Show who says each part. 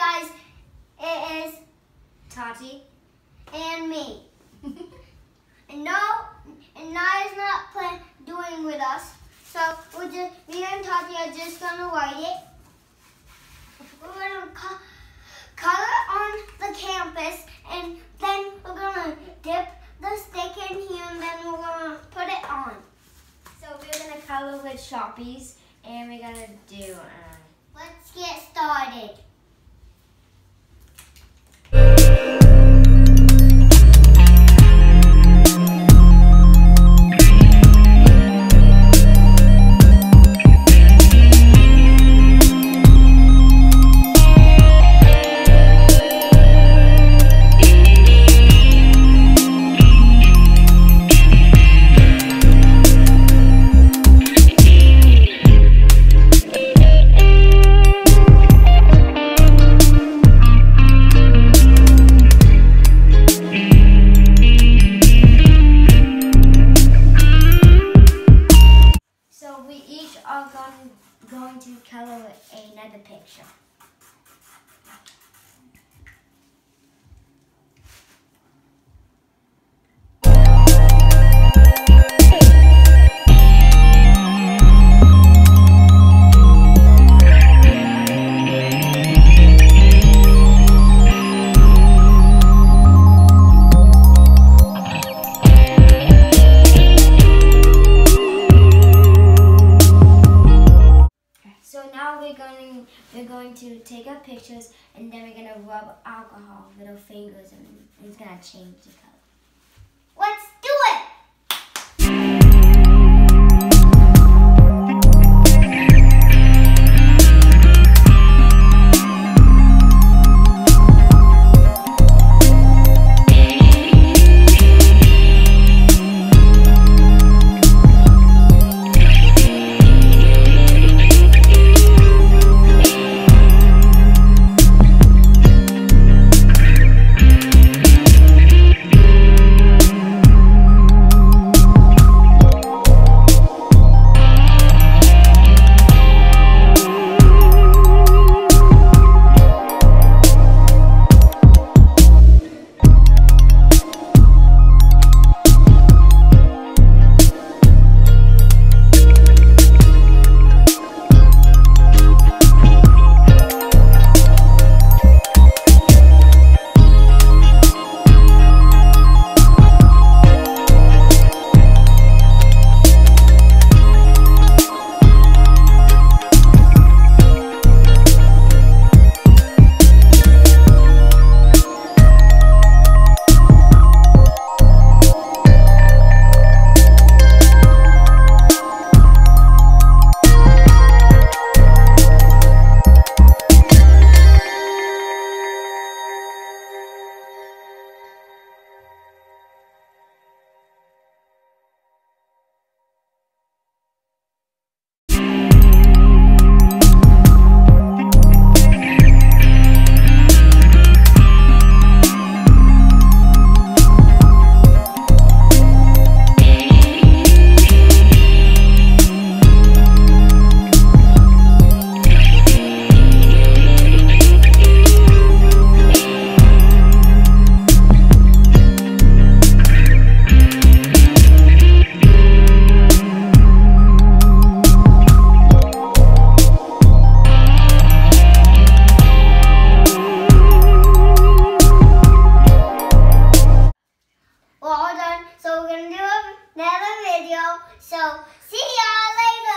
Speaker 1: guys, it is
Speaker 2: Tati.
Speaker 1: and me. and no, and Naya's not plan doing with us. So we're just me and Tati are just gonna write it. We're gonna co- color on the campus, and then we're gonna dip the stick in here, and then we're gonna put it on.
Speaker 2: So we're gonna color with Sharpies and we're gonna do uh,
Speaker 1: Let's get started.
Speaker 2: Going to take our pictures and then we're gonna rub alcohol with our fingers and it's gonna change the color.
Speaker 1: Let's So see y'all later.